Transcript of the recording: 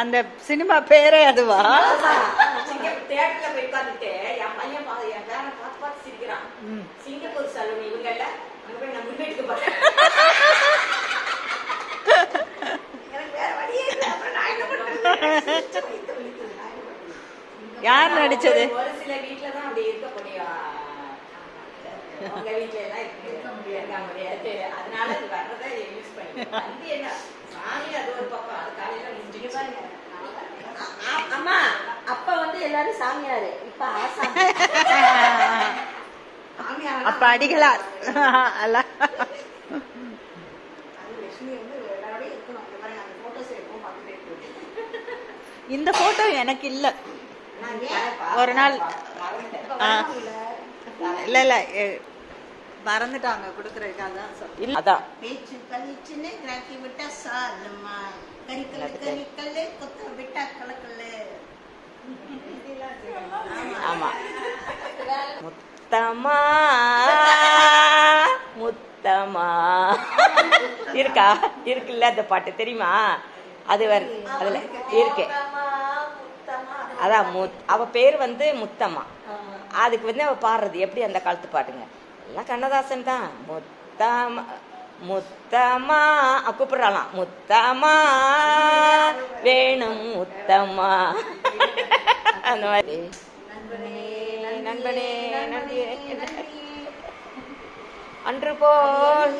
அந்த சினிமா பேரே அதுவா? தேட்டர்ல போய் என் பையன் என் பேரன் பார்த்து பார்த்து சிரிக்கிறான். சிங்கப்பூர் சலூன் இவங்க இல்ல அங்க போய் நான் முன்னெடுக்க போறேன்? யார் நடிச்சது? ஒரு சில வீட்ல தான் அப்படி இருக்க முடியும். உங்க வீட்ல எல்லாம் இருக்க இருக்க முடியாது. அதனால அது வர்றதை யூஸ் பண்ணி என்ன? சாமி அது ஒரு பக்கம் அது காலையில முடிஞ்சுட்டு அம்மா அப்ப வந்து எல்லாரும் சாமியாரு. இப்ப அப்ப அடிகளார். அல்ல. இந்த போட்டோ எனக்கு இல்ல. ஒரு நாள். இல்ல இல்ல. மறந்துட்டாங்க கொடுக்கறதுக்கு அதான் சொல்றேன். அதான். பேச்சு கழிச்சுன்னு கிராக்கி விட்டா சாலுமா கறிக்கல் கறிக்கல் கொத்த விட்டா கலக்கல்லு ஆமா. முத்தமா முத்தமா இருக்கா? இருக்குல்ல அந்த பாட்டு தெரியுமா? அது வரு அதுல இருக்கு. அதான் முத் அவ பேர் வந்து முத்தம்மா. அதுக்கு வந்து அவ பாடுறது. எப்படி அந்த காலத்து பாட்டுங்க? எல்லாம் கண்ணதாசன் தான். முத்தமா முத்தமா கூப்பிடுறாளாம். முத்தமா வேணும் முத்தமா. அந்த மாதிரி. நண்பனே நன்றி அன்று போல்